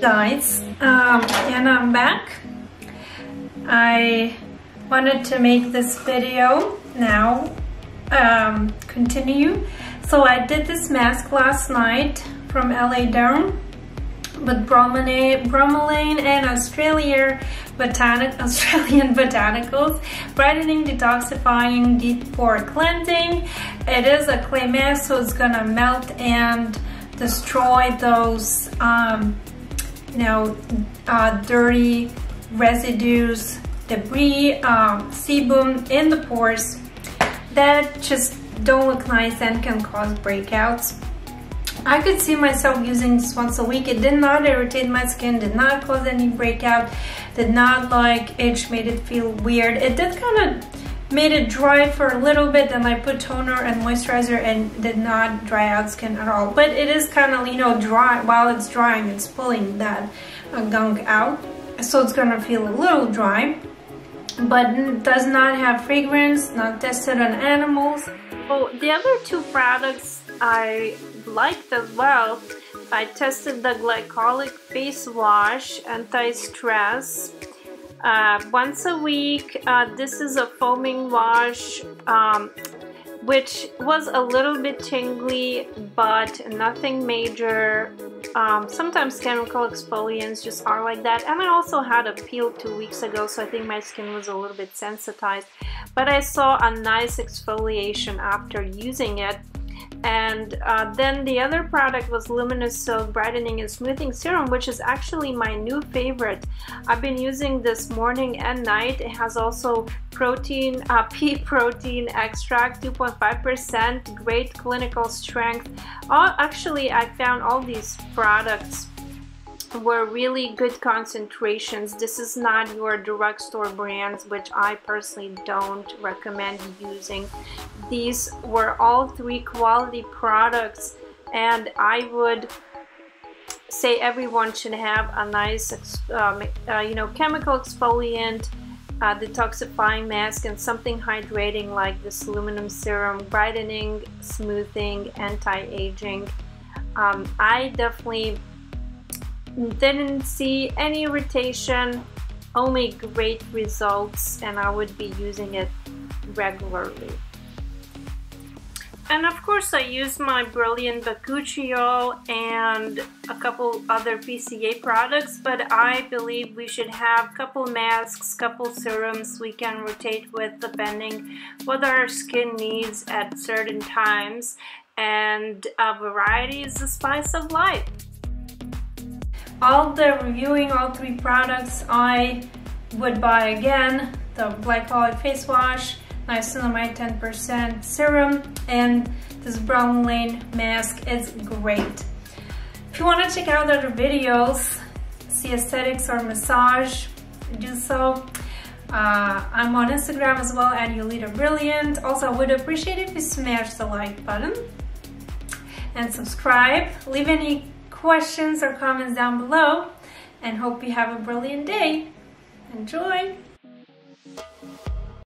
guys um, and I'm back. I wanted to make this video now um, continue. So I did this mask last night from Elle Derm with bromelain, bromelain and Australia botanic, Australian botanicals brightening detoxifying deep pore cleansing. It is a clay mask so it's gonna melt and destroy those um, you know, uh, dirty residues, debris, um, sebum in the pores that just don't look nice and can cause breakouts. I could see myself using this once a week. It did not irritate my skin, did not cause any breakout, did not like itch, made it feel weird. It did kind of made it dry for a little bit then I put toner and moisturizer and did not dry out skin at all. But it is kind of you know dry while it's drying it's pulling that uh, gunk out. So it's gonna feel a little dry but does not have fragrance not tested on animals. Oh the other two products I liked as well I tested the glycolic face wash anti-stress uh, once a week. Uh, this is a foaming wash, um, which was a little bit tingly, but nothing major. Um, sometimes chemical exfoliants just are like that. And I also had a peel two weeks ago, so I think my skin was a little bit sensitized. But I saw a nice exfoliation after using it and uh, then the other product was Luminous Silk Brightening and Smoothing Serum, which is actually my new favorite. I've been using this morning and night. It has also protein, uh, pea protein extract, 2.5%, great clinical strength. Uh, actually, I found all these products were really good concentrations. This is not your drugstore brands, which I personally don't recommend using. These were all three quality products and I would say everyone should have a nice, um, uh, you know, chemical exfoliant, uh, detoxifying mask and something hydrating like this Luminous serum, brightening, smoothing, anti-aging. Um, I definitely didn't see any irritation only great results and I would be using it regularly. And of course I use my Brilliant Bakuchiol and a couple other PCA products but I believe we should have a couple masks, couple serums we can rotate with depending what our skin needs at certain times and a variety is the spice of life all the reviewing all three products I would buy again the glycolic face wash niacinamide 10% serum and this bromelain mask is great if you want to check out other videos see aesthetics or massage do so uh, I'm on Instagram as well at Jolita Brilliant. Also, I would appreciate if you smash the like button and subscribe. Leave any questions or comments down below and hope you have a brilliant day. Enjoy!